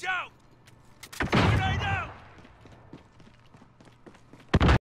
Watch out!